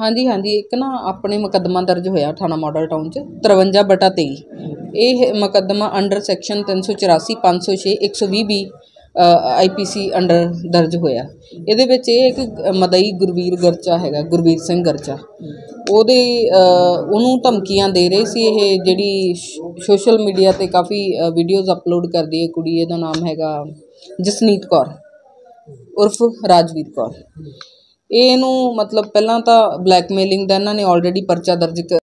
ਹਾਂਜੀ ਹਾਂਜੀ। ਇੱਕ ਨਾ ਆਪਣੇ ਮੁਕੱਦਮਾ ਦਰਜ ਹੋਇਆ ਥਾਣਾ ਮਾਡਲ ਟਾਊਨ 'ਚ 53 ਬਟਾ 23 ਇਹ ਮੁਕੱਦਮਾ under section 384 506 120 B IPC under ਦਰਜ ਹੋਇਆ। ਇਹਦੇ ਵਿੱਚ ਇਹ ਇੱਕ ਮਦਈ ਗੁਰਵੀਰ ਗਰਚਾ ਹੈਗਾ, ਗੁਰਵੀਰ ਸਿੰਘ ਗਰਚਾ। ਉਹਦੇ ਉਹਨੂੰ ਧਮਕੀਆਂ ਦੇ ਰਹੇ ਸੀ ਇਹ ਜਿਹੜੀ ਸੋਸ਼ਲ ਮੀਡੀਆ ਤੇ ਕਾਫੀ ਵੀਡੀਓਜ਼ ਅਪਲੋਡ ਕਰਦੀ ਹੈ ਕੁੜੀ, ਇਹਦਾ ਨਾਮ ਹੈਗਾ ਜਸਨੀਤ ਕੌਰ। ਉਰਫ ਰਾਜਵੀਰ ਕੌਰ। ਇਹ ਇਹਨੂੰ ਮਤਲਬ ਪਹਿਲਾਂ ਤਾਂ ਬਲੈਕਮੇਲਿੰਗ ਦਾ ਇਹਨਾਂ ਨੇ ਆਲਰੇਡੀ ਪਰਚਾ ਦਰਜ